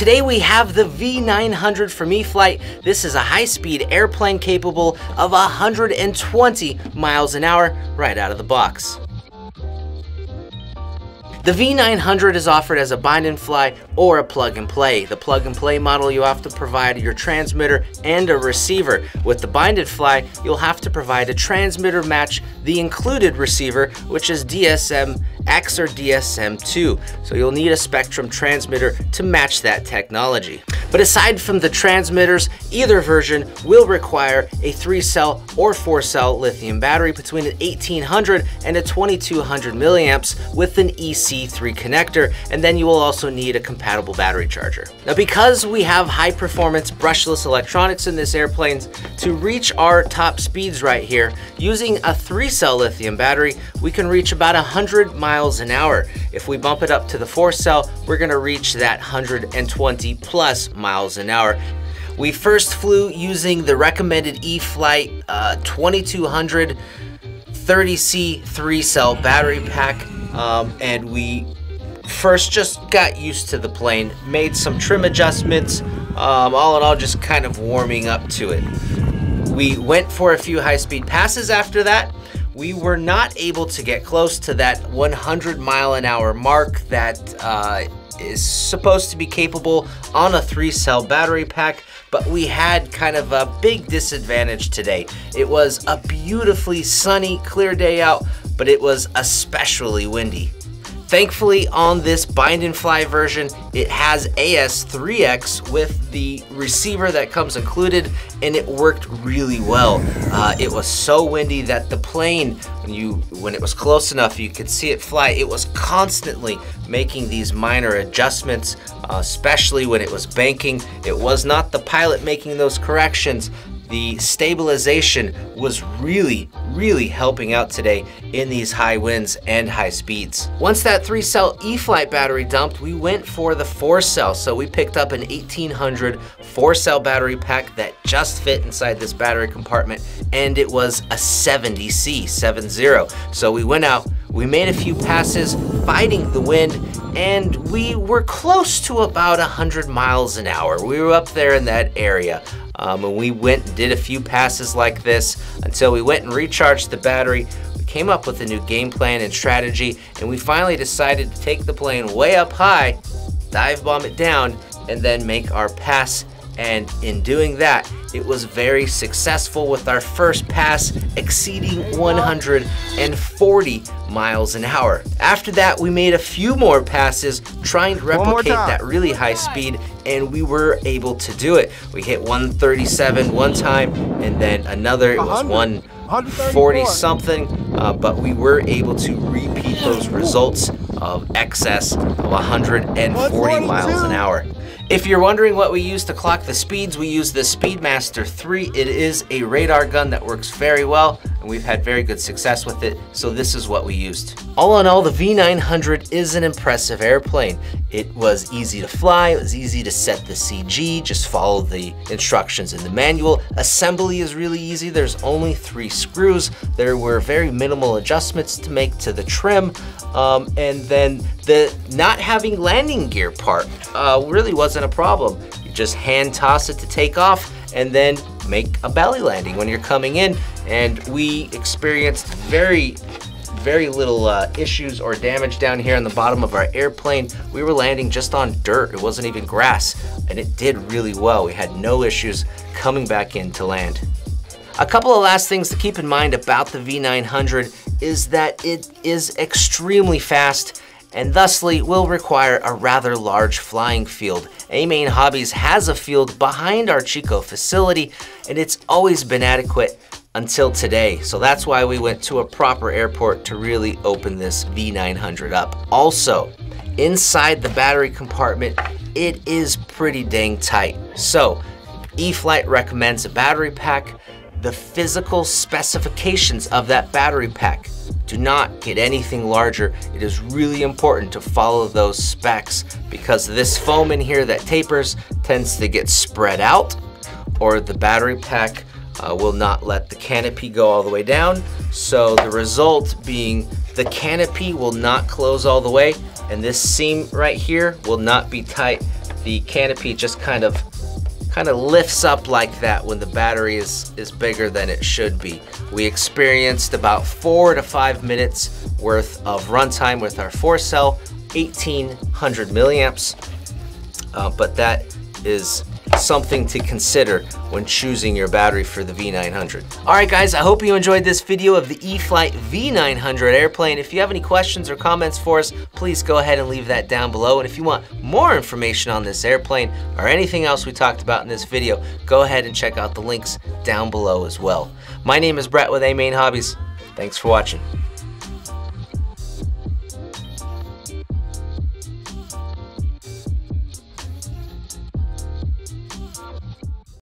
Today we have the V900 from E-flite. This is a high-speed airplane capable of 120 miles an hour right out of the box. The V900 is offered as a bind and fly or a plug and play. The plug and play model you have to provide your transmitter and a receiver. With the bind and fly, you'll have to provide a transmitter match the included receiver, which is DSM X or DSM2. So you'll need a Spektrum transmitter to match that technology. But aside from the transmitters, either version will require a 3-cell or 4-cell lithium battery between an 1800 and a 2200 milliamps with an EC3 connector, and then you will also need a compatible battery charger. Now because we have high performance brushless electronics in this airplane, to reach our top speeds right here, using a 3-cell lithium battery, we can reach about 100 miles an hour. If we bump it up to the 4-cell, we're gonna reach that 120 plus miles an hour. We first flew using the recommended E-flite uh, 2200 30C 3-cell battery pack um, and we first just got used to the plane, made some trim adjustments, um, all in all just kind of warming up to it. We went for a few high-speed passes after that. We were not able to get close to that 100 mile an hour mark that uh, is supposed to be capable on a three cell battery pack, but we had kind of a big disadvantage today. It was a beautifully sunny, clear day out, but it was especially windy. Thankfully, on this bind and fly version, it has AS3X with the receiver that comes included, and it worked really well. Uh, it was so windy that the plane, when you when it was close enough, you could see it fly. It was constantly making these minor adjustments, uh, especially when it was banking. It was not the pilot making those corrections, the stabilization was really, really helping out today in these high winds and high speeds. Once that three cell E-flite battery dumped, we went for the four cell. So we picked up an 1800 four cell battery pack that just fit inside this battery compartment and it was a 70C, 70. So we went out, we made a few passes fighting the wind and we were close to about 100 miles an hour. We were up there in that area. Um, and we went and did a few passes like this until we went and recharged the battery. We came up with a new game plan and strategy, and we finally decided to take the plane way up high, dive bomb it down, and then make our pass and in doing that, it was very successful with our first pass exceeding 140 miles an hour. After that, we made a few more passes trying to replicate that really high speed and we were able to do it. We hit 137 one time and then another, it was 140 something, uh, but we were able to repeat those results of excess of 140 miles an hour. If you're wondering what we use to clock the speeds, we use the Speedmaster 3. It is a radar gun that works very well, and we've had very good success with it, so this is what we used. All in all, the V900 is an impressive airplane. It was easy to fly, it was easy to set the CG, just follow the instructions in the manual. Assembly is really easy, there's only three screws. There were very minimal adjustments to make to the trim, um, and then the not having landing gear part uh, really wasn't a problem. You just hand toss it to take off and then make a belly landing when you're coming in. And we experienced very, very little uh, issues or damage down here on the bottom of our airplane. We were landing just on dirt. It wasn't even grass and it did really well. We had no issues coming back in to land. A couple of last things to keep in mind about the V900 is that it is extremely fast and thusly will require a rather large flying field. AMain Hobbies has a field behind our Chico facility and it's always been adequate until today. So that's why we went to a proper airport to really open this V900 up. Also, inside the battery compartment, it is pretty dang tight. So, E-flite recommends a battery pack the physical specifications of that battery pack. Do not get anything larger. It is really important to follow those specs because this foam in here that tapers tends to get spread out or the battery pack uh, will not let the canopy go all the way down. So the result being the canopy will not close all the way and this seam right here will not be tight. The canopy just kind of kind of lifts up like that when the battery is, is bigger than it should be. We experienced about four to five minutes worth of runtime with our four cell, 1800 milliamps, uh, but that is something to consider when choosing your battery for the V900. All right guys, I hope you enjoyed this video of the E-flite V900 airplane. If you have any questions or comments for us, please go ahead and leave that down below. And if you want more information on this airplane or anything else we talked about in this video, go ahead and check out the links down below as well. My name is Brett with AMain Hobbies. Thanks for watching.